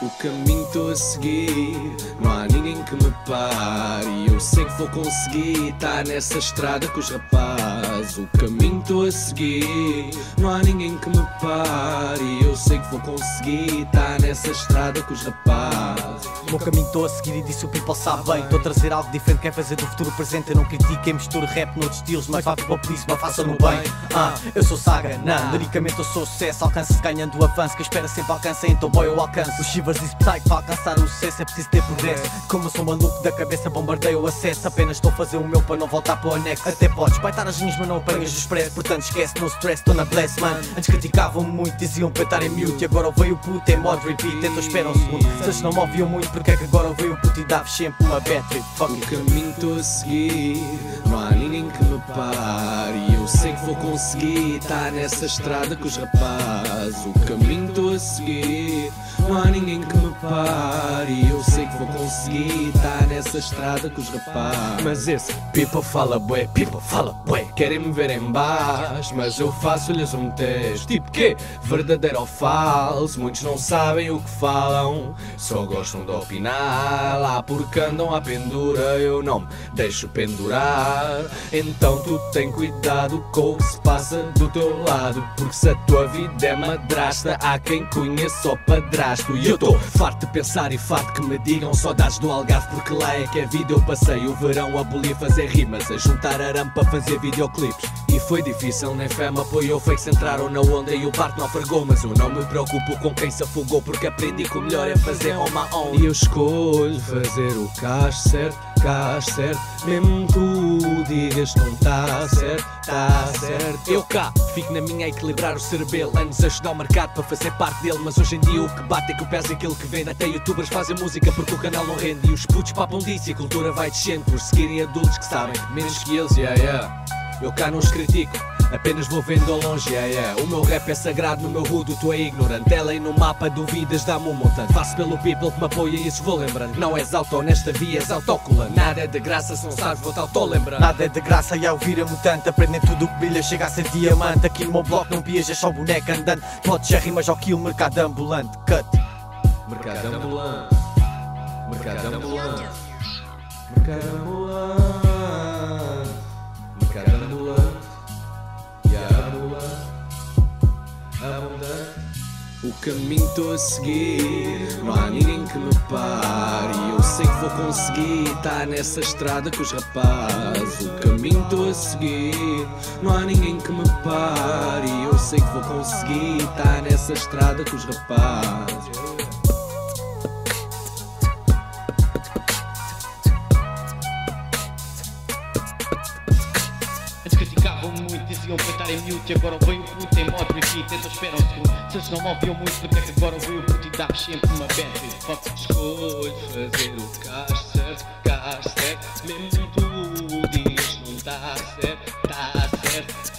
O caminho estou a seguir, não há ninguém que me pare. E eu sei que vou conseguir estar nessa estrada com os rapazes. O caminho estou a seguir, não há ninguém que me pare. E eu sei que vou conseguir estar nessa estrada com os rapazes. O meu caminho estou a seguir e disso o people sabe bem. Estou a trazer algo diferente, quer fazer do futuro presente. Eu não critico quem rap noutros estilos, mas vá para isso, mas faça no bem. Ah, eu sou saga, não, liricamente eu sou sucesso. Alcance-se ganhando avanço, que espera sempre alcança, então boy eu alcanço. Os shivers e psych para alcançar o sucesso é preciso ter progresso. Como eu sou maluco da cabeça, bombardeio o acesso. Apenas estou a fazer o meu para não voltar para o anexo. Até podes baitar as linhas, mas não apanhas o expresso. Portanto, esquece, no stress, estou na bless, man. Antes criticavam-me muito, diziam para estar em mute. E agora veio o puto em modo repeat. Então espera um segundo. Se eles não me ouviam muito, porque é que agora veio o puto e dava sempre uma battery? Fuck O it. caminho estou a seguir, não há ninguém que me pare. E eu sei que vou conseguir estar nessa estrada com os rapazes. O caminho estou a seguir, não há ninguém que me pare. E eu sei que vou conseguir estar nessa estrada com os rapazes. Mas esse people fala bué, people fala bué. Querem me ver em baixo, mas eu faço-lhes um teste. Tipo que verdadeiro ou falso? Muitos não sabem o que falam, só gostam de Lá porque andam à pendura, eu não me deixo pendurar. Então tu tem cuidado com o que se passa do teu lado. Porque se a tua vida é madrasta, há quem conheça só padrasto. E eu tô farto de pensar e farto que me digam saudades do Algarve, porque lá é que a vida eu passei o verão a bolir fazer rimas, a juntar arame para fazer videoclipes. E foi difícil, nem fé me apoiou, fakes entraram na onda e o barco naufragou. Mas eu não me preocupo com quem se afogou, porque aprendi que o melhor é fazer on my own. E eu escolho fazer o caixa certo, caixa certo, mesmo tu digas que não tá certo, tá certo. Eu cá, fico na minha a equilibrar o cerebelo, anos a estudar o mercado para fazer parte dele. Mas hoje em dia o que bate é que o peso é aquilo que vende. Até youtubers fazem música porque o canal não rende. E os putos papam disso e a cultura vai descendo por seguirem adultos que sabem menos que eles, yeah, yeah. Eu cá não os critico, apenas vou vendo ao longe, yeah, yeah. O meu rap é sagrado, no meu rudo tu é ignorante. Ela aí no mapa duvidas, dá-me um montante. Faço pelo people que me apoia e isso vou lembrando. Não és auto nesta via, és autócola Nada é de graça, se não sabes vou-te auto-lembrando. Nada é de graça e ao vir a mutante Aprendem tudo o que brilha, chega a ser diamante. Aqui no meu bloco não pias, é só boneca andando Plotes já rimas ao kill, mercado ambulante. Cut. Mercado ambulante. Mercado ambulante. Mercado ambulante O caminho estou a seguir Não há ninguém que me pare. E eu sei que vou conseguir Estar nessa estrada com os rapazes. O caminho estou a seguir Não há ninguém que me pare. E eu sei que vou conseguir Estar nessa estrada com os rapazes para estar em mute E agora veio o puto em modo repeat Então espera um segundo. Se não me ouviam muito, porque é que agora veio o puto e dá sempre uma battery Fuck Escolho fazer o caixa certo, caixa certo Mesmo tu que não tá certo, tá certo